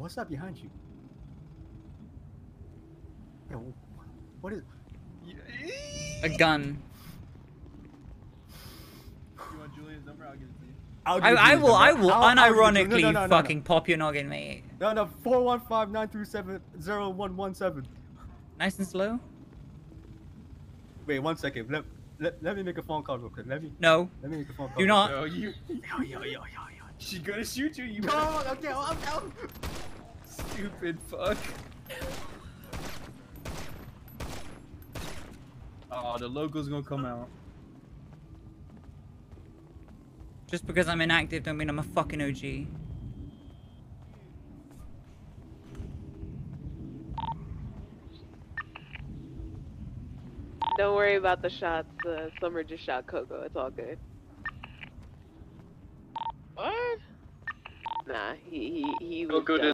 what's that behind you? Yo, what is? A gun. You want Julian's number? I'll give it to you. I'll I, give I you the will I number. will I'll- I'll give you- unironically no, no, no, no, fucking pop your noggin, mate. No, no, four one five nine two seven zero one one seven. Nice and slow. Wait, one second. Let, let, let me make a phone call real quick. Let me No. let me make a phone call. Do not. No, you. quick. Yo, yo, yo, yo, yo. She's gonna shoot you. You No, better- okay, I'm down. stupid fuck. Oh, the logo's gonna come out. Just because I'm inactive don't mean I'm a fucking OG. Don't worry about the shots. Uh, Summer just shot Coco. It's all good. What? Nah, he he he was. Done.